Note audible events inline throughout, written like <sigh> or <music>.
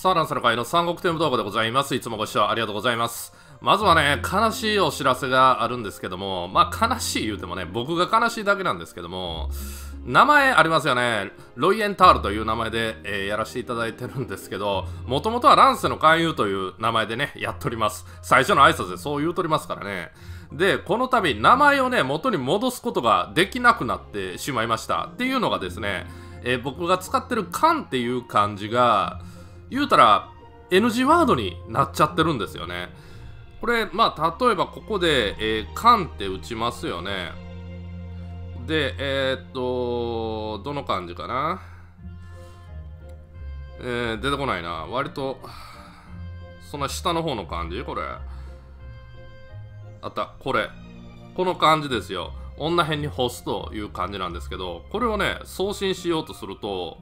さあ、ランサル会の三国テーマ動画でございます。いつもご視聴ありがとうございます。まずはね、悲しいお知らせがあるんですけども、まあ悲しい言うてもね、僕が悲しいだけなんですけども、名前ありますよね。ロイエンタールという名前で、えーやらせていただいてるんですけど、もともとはランセの勧誘という名前でね、やっております。最初の挨拶でそう言うとりますからね。で、この度、名前をね、元に戻すことができなくなってしまいました。っていうのがですね、えー僕が使ってる缶っていう漢字が、言うたら NG ワードになっちゃってるんですよね。これ、まあ、例えばここで、えー、缶って打ちますよね。で、えーっと、どの漢字かなえー、出てこないな。割と、そんな下の方の漢字これ。あった、これ。この漢字ですよ。女編に干すという漢字なんですけど、これをね、送信しようとすると、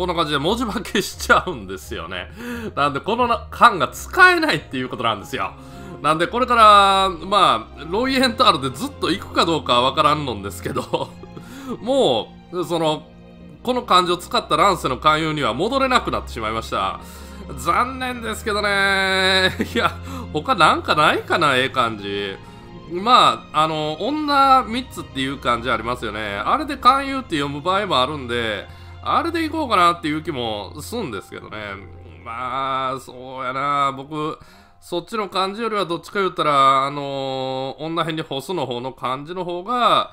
こんな感じで文字化けしちゃうんですよね。なんで、この缶が使えないっていうことなんですよ。なんで、これから、まあ、ロイエンタールでずっと行くかどうかはわからんのんですけど、<laughs> もう、その、この漢字を使った乱世の勧誘には戻れなくなってしまいました。残念ですけどね。いや、他なんかないかな、ええ漢字。まあ、あの、女3つっていう漢字ありますよね。あれで勧誘って読む場合もあるんで、あれでいこうかなっていう気もすんですけどね。まあ、そうやな。僕、そっちの漢字よりはどっちか言ったら、あの女編に干すの方の漢字の方が、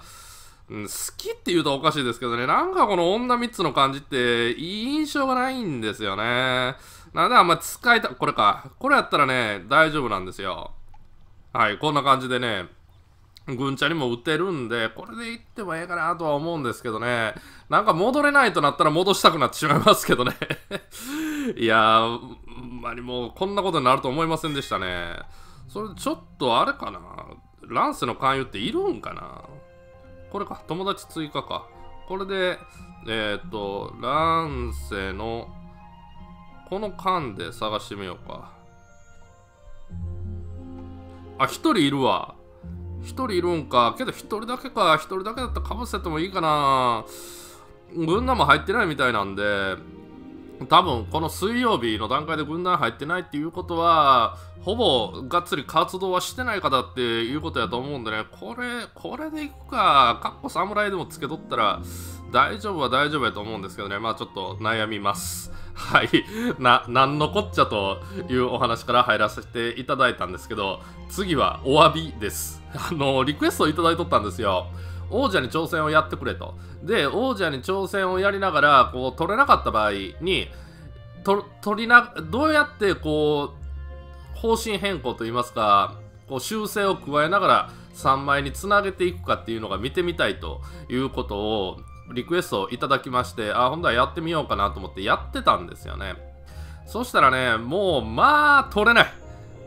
うん好きって言うとおかしいですけどね、なんかこの女3つの漢字っていい印象がないんですよね。なんであんま使いた、これか。これやったらね、大丈夫なんですよ。はい、こんな感じでね、軍茶にも打てるんで、これでいってもええかなとは思うんですけどね。なんか戻れないとなったら戻したくなってしまいますけどね。<laughs> いやー、ほんまにもうこんなことになると思いませんでしたね。それちょっとあれかな。乱世の勧誘っているんかなこれか、友達追加か。これで、えっ、と、乱世の、この間で探してみようか。あ、一人いるわ。一人いるんか。けど一人だけか。一人だけだったらかぶせてもいいかな。軍団も入ってないみたいなんで、多分この水曜日の段階で軍団入ってないっていうことは、ほぼがっつり活動はしてない方っていうことやと思うんでね、これ、これでいくか、かっこ侍でもつけとったら大丈夫は大丈夫やと思うんですけどね、まあちょっと悩みます。はい。な、なんのこっちゃというお話から入らせていただいたんですけど、次はお詫びです。あの、リクエストをいただいとったんですよ。王者に挑戦をやってくれと。で、王者に挑戦をやりながら、こう、取れなかった場合に、と取りな、どうやってこう、方針変更といいますか、こう修正を加えながら3枚につなげていくかっていうのが見てみたいということをリクエストをいただきまして、あ、ほんとはやってみようかなと思ってやってたんですよね。そしたらね、もう、まあ、取れない。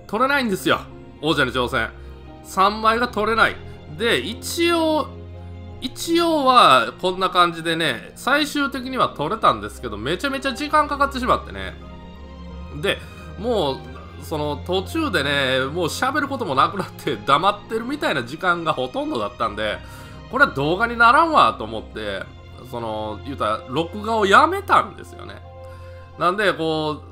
取れないんですよ。王者に挑戦。3枚が取れない。で、一応、一応はこんな感じでね、最終的には取れたんですけど、めちゃめちゃ時間かかってしまってね。で、もう、その途中でね、もう喋ることもなくなって <laughs> 黙ってるみたいな時間がほとんどだったんで、これは動画にならんわと思って、その、言うたら、録画をやめたんですよね。なんで、こう、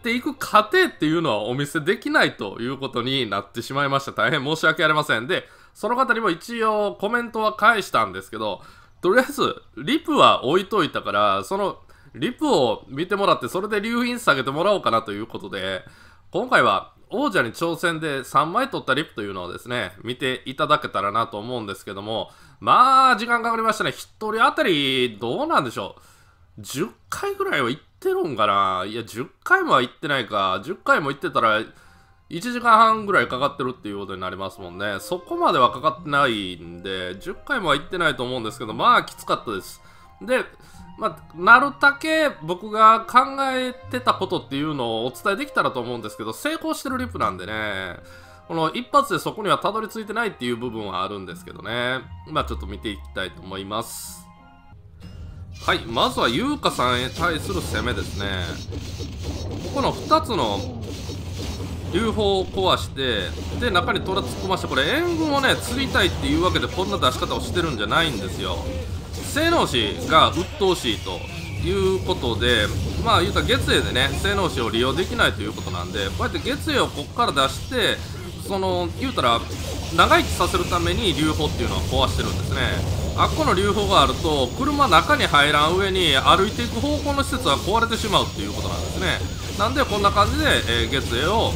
ていく過程っていうのはお見せできないということになってしまいました。大変申し訳ありません。で、その方にも一応コメントは返したんですけど、とりあえず、リプは置いといたから、その、リプを見てもらって、それで流品下げてもらおうかなということで、今回は王者に挑戦で3枚取ったリプというのをですね、見ていただけたらなと思うんですけども、まあ、時間かかりましたね。1人当たり、どうなんでしょう。10回ぐらいは行ってるんかな？いや、10回もは行ってないか。10回も行ってたら、1時間半ぐらいかかってるっていうことになりますもんね。そこまではかかってないんで、10回もは行ってないと思うんですけど、まあ、きつかったです。で、まあ、なるだけ僕が考えてたことっていうのをお伝えできたらと思うんですけど、成功してるリプなんでね、この一発でそこにはたどり着いてないっていう部分はあるんですけどね。まあちょっと見ていきたいと思います。はい、まずは優香さんへ対する攻めですね。この2つの UFO を壊して、で、中に虎突っ込まして、これ援軍をね、釣りたいっていうわけでこんな出し方をしてるんじゃないんですよ。性能士が鬱陶しいということで、まあ言うたら月影でね性能値を利用できないということなんでこうやって月影をここから出してその言うたら長生きさせるために流砲っていうのは壊してるんですねあっこの流砲があると車中に入らん上に歩いていく方向の施設は壊れてしまうっていうことなんですね。なんでこんな感じで、えー、月影を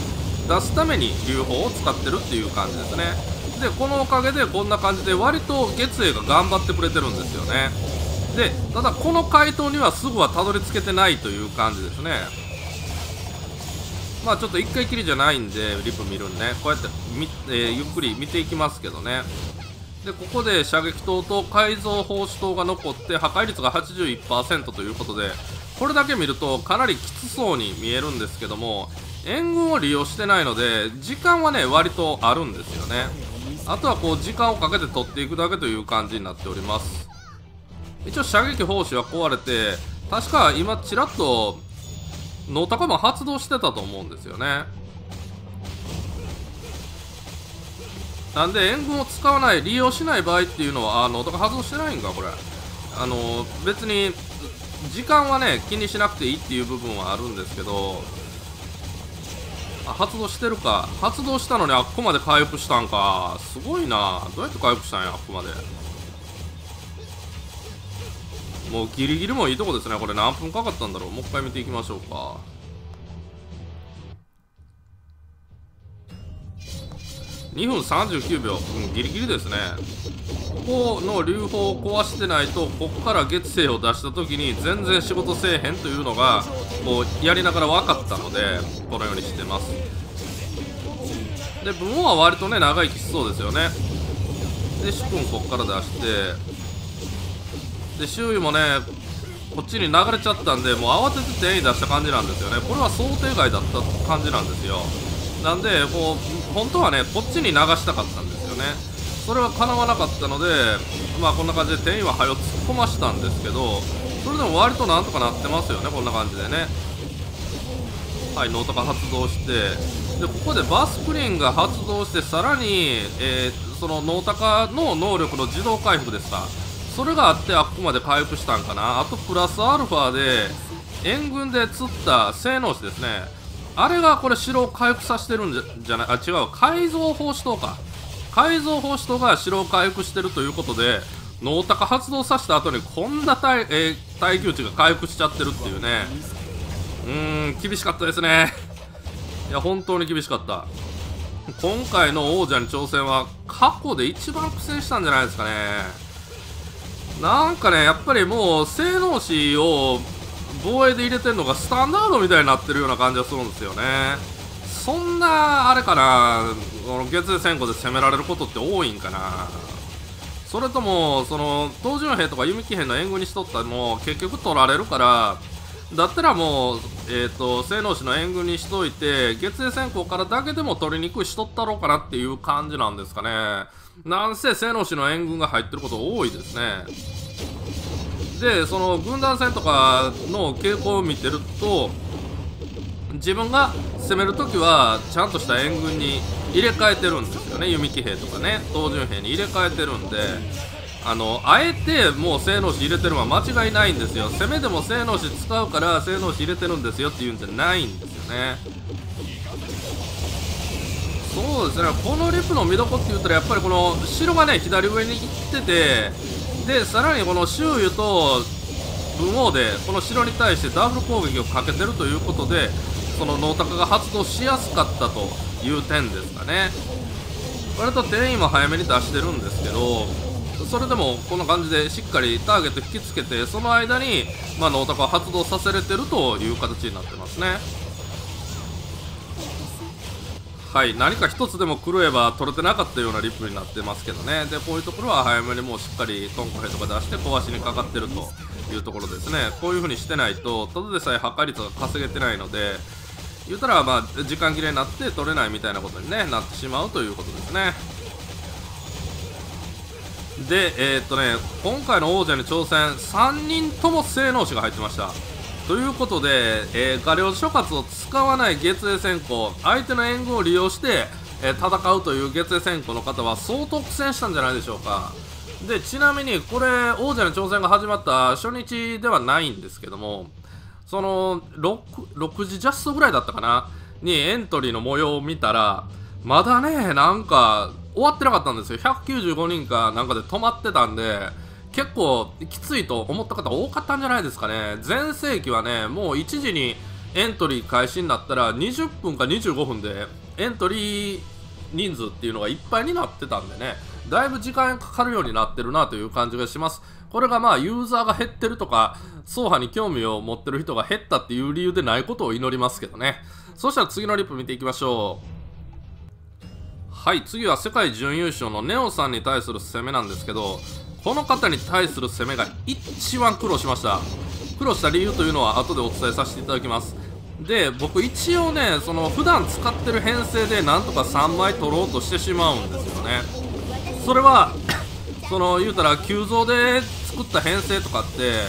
出すために流砲を使ってるっていう感じですね。でこのおかげでこんな感じで割と月影が頑張ってくれてるんですよね。でただこの回答にはすぐはたどり着けてないという感じですね。まあちょっと1回きりじゃないんでリップ見るんでねこうやってみ、えー、ゆっくり見ていきますけどね。でここで射撃塔と改造放射塔が残って破壊率が81%ということでこれだけ見るとかなりきつそうに見えるんですけども援軍を利用してないので時間はね割とあるんですよね。あとはこう時間をかけて取っていくだけという感じになっております。一応射撃砲士は壊れて確か今ちらっとノータカも発動してたと思うんですよね。なんで援軍を使わない利用しない場合っていうのはあノータカ発動してないんかこれ。あの別に時間はね気にしなくていいっていう部分はあるんですけどあ発動してるか。発動したのにあっこまで回復したんか。すごいな。どうやって回復したんやあっこまで。もうギリギリもいいとこですねこれ。何分かかったんだろう。もう一回見ていきましょうか。2分39秒、うん、ギリギリですね。ここの流砲を壊してないとここから月星を出した時に全然仕事せえへんというのがこうやりながら分かったのでこのようにしてます。で部門は割とね長生きしそうですよね。で主君ここから出してで周囲もねこっちに流れちゃったんでもう慌てて手に出した感じなんですよね。これは想定外だった感じなんですよ。なんでこう本当はねこっちに流したかったんですよね。それは叶わなかったのでまあこんな感じで転移は早を突っ込ましたんですけどそれでも割となんとかなってますよねこんな感じでね。はいノートが発動して。でここでバースプリンが発動してさらに、えー、そのノータカの能力の自動回復ですか。それがあってあっこまで回復したんかな。あとプラスアルファで援軍で釣った性能値ですね。あれがこれ城を回復させてるんじゃじゃないあ違う改造放射塔か。改造放射塔が城を回復してるということでノータカ発動させた後にこんな耐,、えー、耐久値が回復しちゃってるっていうね。うーん厳しかったですね。いや本当に厳しかった。今回の王者に挑戦は過去で一番苦戦したんじゃないですかね。なんかねやっぱりもう性能値を防衛で入れてるのがスタンダードみたいになってるような感じがするんですよね。そんなあれかなこの月星戦庫で攻められることって多いんかな。それともその東順兵とか弓木兵の援軍にしとったらもう結局取られるからだったらもう、えーと、性能士の援軍にしといて月星戦庫からだけでも取りにくいしとったろうかなっていう感じなんですかね。なんせ性能士の援軍が入ってること多いですね。でその軍団戦とかの傾向を見てると自分が攻めるときはちゃんとした援軍に入れ替えてるんですよね。弓木兵とかね。東順兵に入れ替えてるんで。あのあえてもう性能士入れてるのは間違いないんですよ。攻めでも性能士使うから性能士入れてるんですよっていうんじゃないんですよね。そうですね。このリップの見どころって言ったらやっぱりこの城がね左上に行っててでさらにこの周囲と武王でこの城に対してダブル攻撃をかけてるということでそのノータカが発動しやすかったという点ですかね。割と転移も早めに出してるんですけどそれでもこんな感じでしっかりターゲット引きつけてその間に、まあ、ノータカを発動させれてるという形になってますね。はい、何か1つでも狂えば取れてなかったようなリップになってますけどね、でこういうところは早めにもうしっかりトンコヘとか出して壊しにかかってるというところですね、こういう風にしてないと、ただでさえ破壊率が稼げてないので、言うたら、まあ、時間切れになって取れないみたいなことに、ね、なってしまうということですね。で、えー、っとね、今回の王者に挑戦、3人とも性能値が入ってました。ということで、えー、画量諸葛を使わない月影戦庫相手の援護を利用して、えー、戦うという月影戦庫の方は相当苦戦したんじゃないでしょうか。でちなみにこれ王者の挑戦が始まった初日ではないんですけどもその 6, 6時ジャストぐらいだったかな？にエントリーの模様を見たらまだねなんか終わってなかったんですよ。195人かなんかで止まってたんで結構きついと思った方多かったんじゃないですかね。全盛期はねもう1時にエントリー開始になったら20分か25分でエントリー人数っていうのがいっぱいになってたんでねだいぶ時間かかるようになってるなという感じがします。これがまあユーザーが減ってるとか走破に興味を持ってる人が減ったっていう理由でないことを祈りますけどね。そしたら次のリップ見ていきましょう。はい次は世界準優勝のネオさんに対する攻めなんですけどこの方に対する攻めが一番苦労しました。苦労した理由というのは後でお伝えさせていただきます。で僕一応ねその普段使ってる編成でなんとか3枚取ろうとしてしまうんですよね。それは <coughs> その言うたら急増で作った編成とかって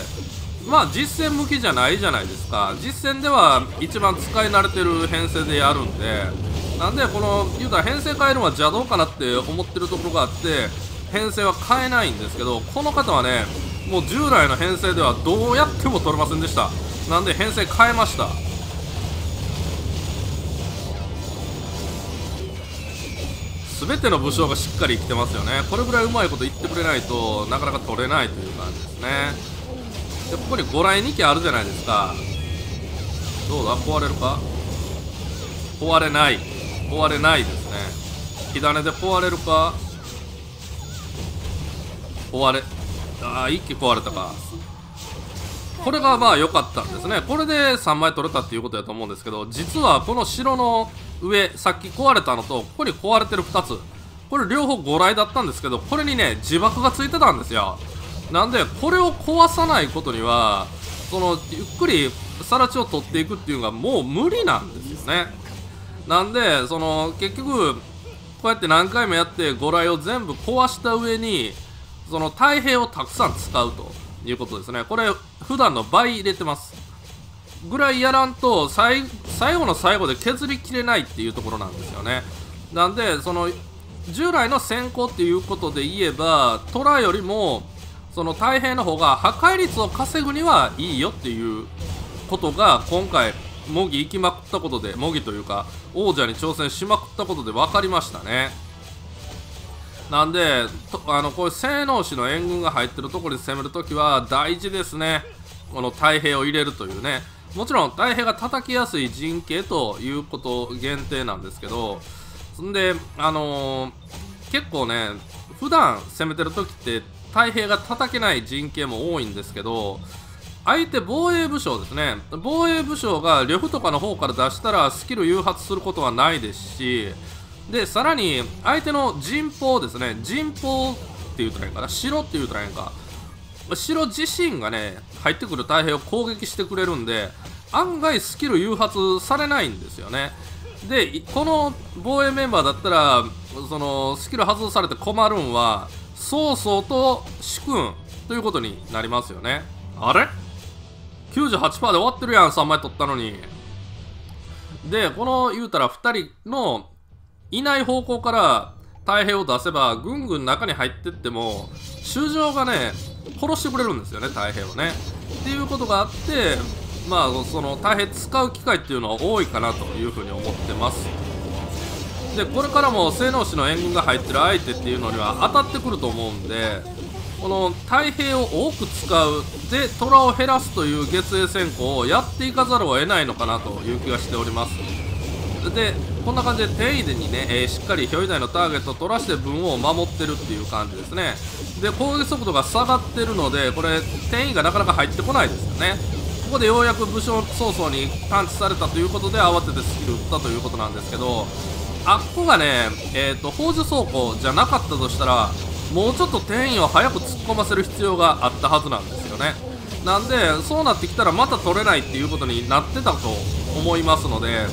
まあ実戦向きじゃないじゃないですか。実戦では一番使い慣れてる編成でやるんでなんでこの言うたら編成変えるのは邪道かなって思ってるところがあって編成は変えないんですけどこの方はねもう従来の編成ではどうやっても取れませんでした。なんで編成変えました。全ての武将がしっかり生きてますよね。これぐらいうまいこと言ってくれないとなかなか取れないという感じですね。でここに5来2機あるじゃないですか。どうだ？壊れるか？壊れない。壊れないですね。火種で壊れるか？壊れああ1機壊れたか。これがまあ良かったんですね。これで3枚取れたっていうことだと思うんですけど実はこの城の上さっき壊れたのとここに壊れてる2つ。これ両方5来だったんですけどこれにね自爆がついてたんですよ。なんでこれを壊さないことにはそのゆっくり更地を取っていくっていうのがもう無理なんですよね。なんでその結局こうやって何回もやって5来を全部壊した上にその太平をたくさん使うということですね。これ普段の倍入れてます。ぐらいやらんと最後の最後で削りきれないっていうところなんですよね。なんでその従来の先行っていうことで言えばトラよりもその太平の方が破壊率を稼ぐにはいいよっていうことが今回模擬行きまくったことで模擬というか王者に挑戦しまくったことで分かりましたね。なんであのこういう性能士の援軍が入ってるところに攻めるときは大事ですね。この太平を入れるというね。もちろん太平が叩きやすい陣形ということ限定なんですけどそんであのー、結構ね普段攻めてる時って太平が叩けない陣形も多いんですけど相手防衛武将ですね。防衛武将が呂布とかの方から出したらスキル誘発することはないですしでさらに相手の陣法ですね。陣法って言うとらいかな？城って言うとらいいか。城自身がね入ってくる太平を攻撃してくれるんで案外スキル誘発されないんですよね。でこの防衛メンバーだったらそのスキル発動されて困るんは曹操と主君ということになりますよね。あれ ?98% で終わってるやん3枚取ったのに。でこの言うたら2人のいない方向から太平を出せばぐんぐん中に入ってっても衆上がね殺してくれるんですよね太平をね。っていうことがあってまあその太平使う機会っていうのは多いかなというふうに思ってます。でこれからも性能士の援軍が入ってる相手っていうのには当たってくると思うんでこの太平を多く使うで虎を減らすという月影先行をやっていかざるを得ないのかなという気がしております。でこんな感じで転移にね、えー、しっかり表以内のターゲットを取らして分を守ってるっていう感じですね。で攻撃速度が下がってるのでこれ転移がなかなか入ってこないですよね。ここでようやく武将早々に探知されたということで慌ててスキル打ったということなんですけどあっこがね、えーと、宝珠倉庫じゃなかったとしたらもうちょっと転移を早く突っ込ませる必要があったはずなんですよね。なんでそうなってきたらまた取れないっていうことになってたと思いますので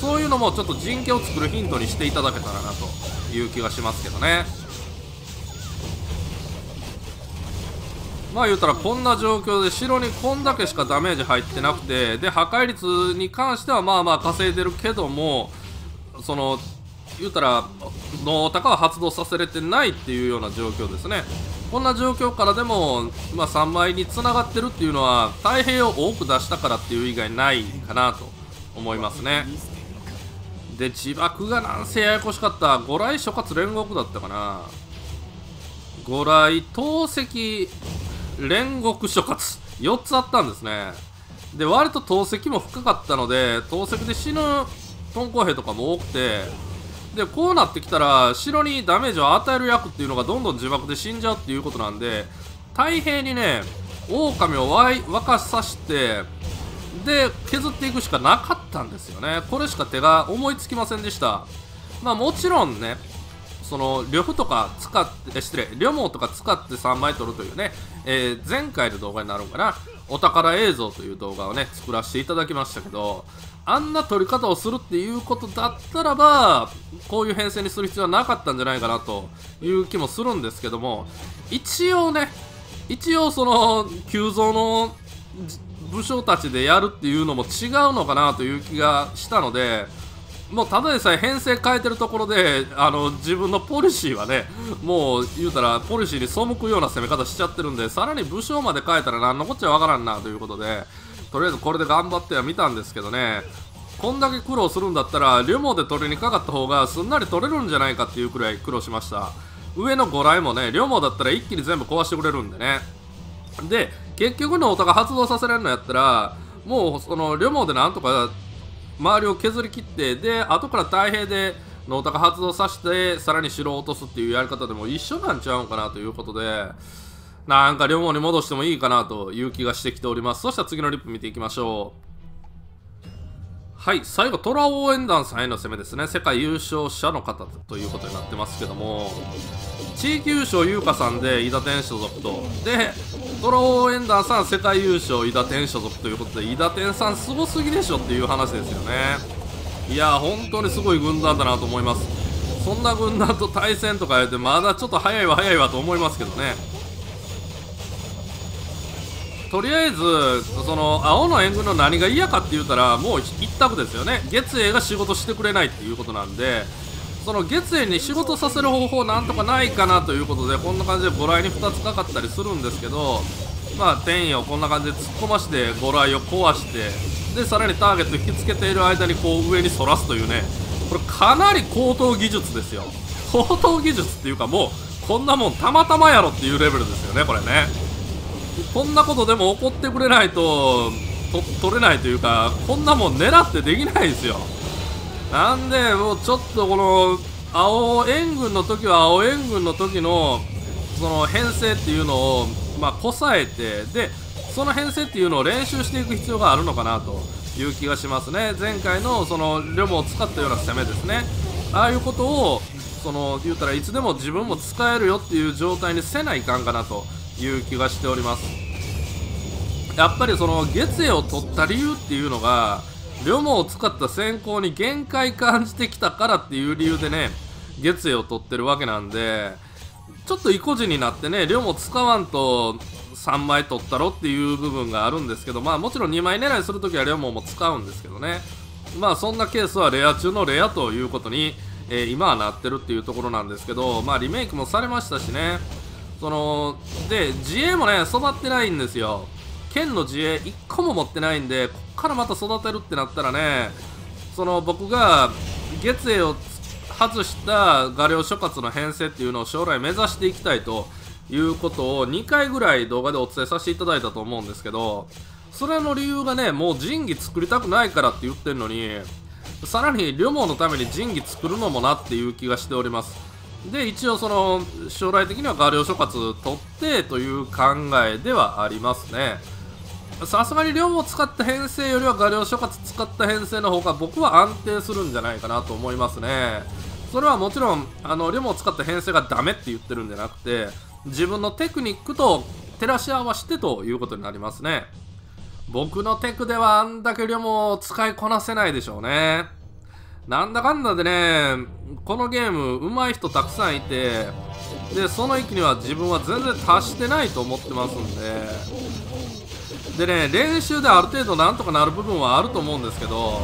そういうのもちょっと陣形を作るヒントにしていただけたらなという気がしますけどね。まあ言うたらこんな状況で城にこんだけしかダメージ入ってなくてで破壊率に関してはまあまあ稼いでるけどもその言うたらノータカは発動させれてないっていうような状況ですね。こんな状況からでも、まあ、3枚につながってるっていうのは太平洋を多く出したからっていう以外ないかなと思いますね。で自爆がなんせややこしかった。五来諸葛煉獄だったかな。五来透石煉獄諸葛4つあったんですね。で割と透石も深かったので透石で死ぬ遁甲兵とかも多くてでこうなってきたら城にダメージを与える役っていうのがどんどん自爆で死んじゃうっていうことなんで太平にね狼を沸かさしてで削っていくしかなかったんですよね。これしか手が思いつきませんでした。まあもちろんねその呂布とか使って失礼呂蒙とか使って3枚取るというね、えー、前回の動画になるんかな。お宝映像という動画をね作らせていただきましたけどあんな撮り方をするっていうことだったらばこういう編成にする必要はなかったんじゃないかなという気もするんですけども一応ね一応その急増の武将たちでやるっていうのも違うのかなという気がしたのでもうただでさえ編成変えてるところであの自分のポリシーはねもう言うたらポリシーに背くような攻め方しちゃってるんでさらに武将まで変えたら何のこっちゃわからんなということでとりあえずこれで頑張ってはみたんですけどねこんだけ苦労するんだったらリュモで取りにかかった方がすんなり取れるんじゃないかっていうくらい苦労しました。上の5来もねリョモだったら一気に全部壊してくれるんでね。で結局のオタが発動させられるのやったらもうその両網でなんとか周りを削り切ってで後から太平でのオタが発動させてさらに城を落とすっていうやり方でも一緒なんちゃうんかなということでなんか両網に戻してもいいかなという気がしてきております。そしたら次のリップ見ていきましょう。はい最後トラ応援団さんへの攻めですね。世界優勝者の方ということになってますけども。地域優勝優香さんで伊田天所属と。でトラ応援団さん世界優勝伊田天所属ということで伊田天さんすごすぎでしょっていう話ですよね。いや本当にすごい軍団だなと思います。そんな軍団と対戦とか言うてまだちょっと早いわ早いわと思いますけどね。とりあえずその青の援軍の何が嫌かって言ったらもう一択ですよね。月英が仕事してくれないっていうことなんでその月英に仕事させる方法なんとかないかなということでこんな感じでご来に2つかかったりするんですけどまあ天意をこんな感じで突っ込ましてご来を壊してでさらにターゲット引きつけている間にこう上に反らすというねこれかなり高等技術ですよ。高等技術っていうかもうこんなもんたまたまやろっていうレベルですよねこれね。こんなことでも起こってくれないと取れないというかこんなもん狙ってできないですよ。なんでもうちょっとこの青援軍の時は青援軍の時のその編成っていうのをまあこさえてでその編成っていうのを練習していく必要があるのかなという気がしますね。前回のそのリョモを使ったような攻めですね。ああいうことをその言うたらいつでも自分も使えるよっていう状態にせないかんかなと。いう気がしております。やっぱりその月影を取った理由っていうのが両毛を使った先行に限界感じてきたからっていう理由でね月影を取ってるわけなんでちょっと意固地になってね両毛使わんと3枚取ったろっていう部分があるんですけどまあもちろん2枚狙いするときは両毛も使うんですけどね。まあそんなケースはレア中のレアということに、えー、今はなってるっていうところなんですけどまあリメイクもされましたしね。そので自衛もね育ってないんですよ。県の自衛1個も持ってないんでこっからまた育てるってなったらねその僕が月影を外した画量諸葛の編成っていうのを将来目指していきたいということを2回ぐらい動画でお伝えさせていただいたと思うんですけどそれの理由がねもう仁義作りたくないからって言ってるのにさらに両毛のために仁義作るのもなっていう気がしております。で一応その将来的には画量諸葛取ってという考えではありますね。さすがに量を使った編成よりは画量諸葛使った編成の方が僕は安定するんじゃないかなと思いますね。それはもちろんあの量を使った編成がダメって言ってるんじゃなくて自分のテクニックと照らし合わせてということになりますね。僕のテクではあんだけ量も使いこなせないでしょうね。なんだかんだでね、このゲーム、上手い人たくさんいて、で、その域には自分は全然達してないと思ってますんで、でね、練習である程度なんとかなる部分はあると思うんですけど、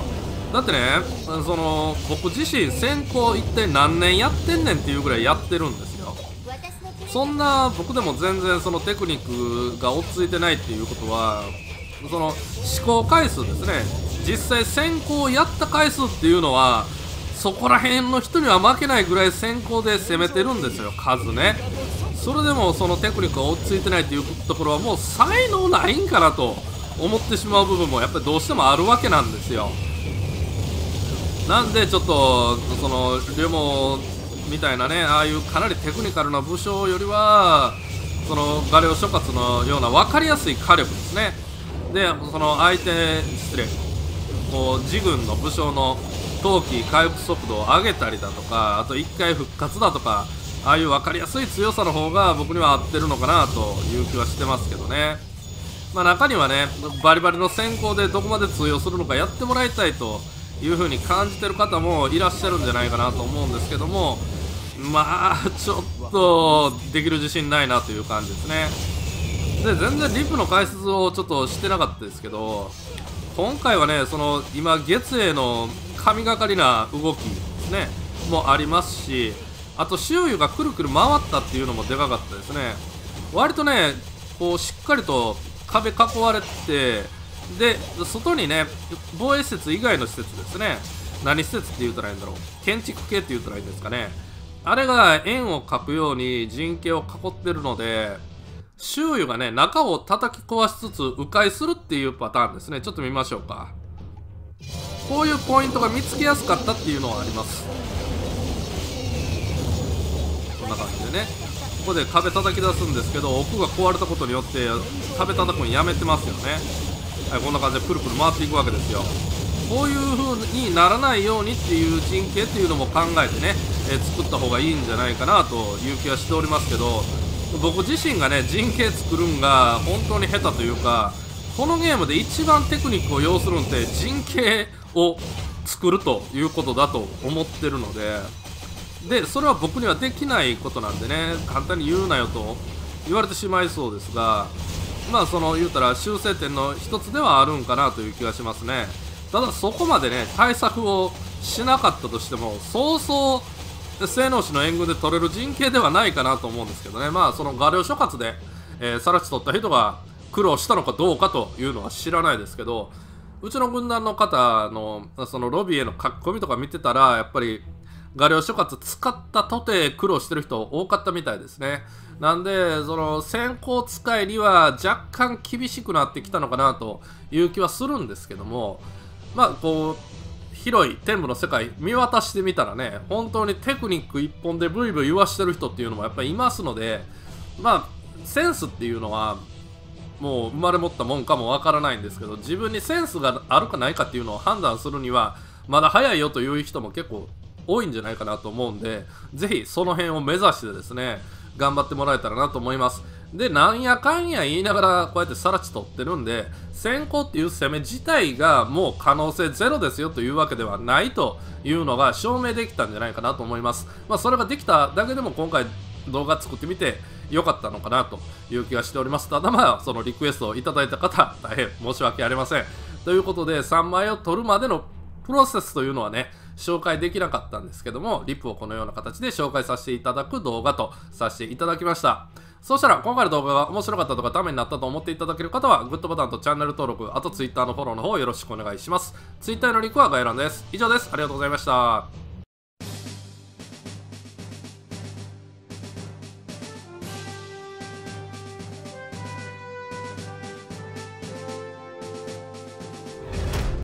だってねその僕自身先行一体何年やってんねんっていうぐらいやってるんですよ。そんな僕でも全然そのテクニックが追っついてないっていうことはその試行回数ですね。実際先行やった回数っていうのはそこら辺の人には負けないぐらい先行で攻めてるんですよ数ね。それでもそのテクニックが追いついてないっていうところはもう才能ないんかなと思ってしまう部分もやっぱりどうしてもあるわけなんですよ。なんでちょっとそのレモみたいなねああいうかなりテクニカルな武将よりはそのガレオ諸葛のような分かりやすい火力ですね。でその相手失礼。こう自軍の武将の冬季回復速度を上げたりだとかあと1回復活だとかああいう分かりやすい強さの方が僕には合ってるのかなという気はしてますけどね。まあ中にはねバリバリの先行でどこまで通用するのかやってもらいたいという風に感じてる方もいらっしゃるんじゃないかなと思うんですけどもまあちょっとできる自信ないなという感じですね。で全然リップの解説をちょっとしてなかったですけど今回はねその今月への神がかりな動きですね。もありますしあと周囲がくるくる回ったっていうのもでかかったですね。割とねこうしっかりと壁囲われてで外にね防衛施設以外の施設ですね。何施設って言ったらいいんだろう。建築系って言ったらいいんですかね。あれが円を描くように陣形を囲ってるので周囲がね中を叩き壊しつつ迂回するっていうパターンですね。ちょっと見ましょうか。こういうポイントが見つけやすかったっていうのはあります。こんな感じでね。ここで壁叩き出すんですけど奥が壊れたことによって壁叩くのやめてますよね。はいこんな感じでプルプル回っていくわけですよ。こういう風にならないようにっていう陣形っていうのも考えてね、えー、作った方がいいんじゃないかなという気はしておりますけど僕自身がね陣形作るんが本当に下手というかこのゲームで一番テクニックを要するんって陣形を作るということだと思ってるのででそれは僕にはできないことなんでね簡単に言うなよと言われてしまいそうですがまあその言うたら修正点の一つではあるんかなという気がしますね。ただそこまでね対策をしなかったとしてもそうそうで性能士の援軍で取れる陣形ではないかなと思うんですけどね。まあその画量諸葛で、えー、さら地取った人が苦労したのかどうかというのは知らないですけどうちの軍団の方のそのロビーへの書き込みとか見てたらやっぱり画量諸葛使ったとて苦労してる人多かったみたいですね。なんでその先行使いには若干厳しくなってきたのかなという気はするんですけどもまあこう広い天部の世界見渡してみたらね本当にテクニック一本でブイブイ言わしてる人っていうのもやっぱりいますのでまあセンスっていうのはもう生まれ持ったもんかもわからないんですけど自分にセンスがあるかないかっていうのを判断するにはまだ早いよという人も結構多いんじゃないかなと思うんでぜひその辺を目指してですね頑張ってもらえたらなと思います。でなんやかんや言いながらこうやってさら地取ってるんで先行っていう攻め自体がもう可能性ゼロですよというわけではないというのが証明できたんじゃないかなと思いますまあそれができただけでも今回動画作ってみて良かったのかなという気がしております。ただまあ、そのリクエストをいただいた方、大変申し訳ありません。ということで、3枚を取るまでのプロセスというのはね、紹介できなかったんですけども、リップをこのような形で紹介させていただく動画とさせていただきました。そうしたら、今回の動画が面白かったとかためになったと思っていただける方は、グッドボタンとチャンネル登録、あと Twitter のフォローの方よろしくお願いします。Twitter のリンクは概要欄です。以上です。ありがとうございました。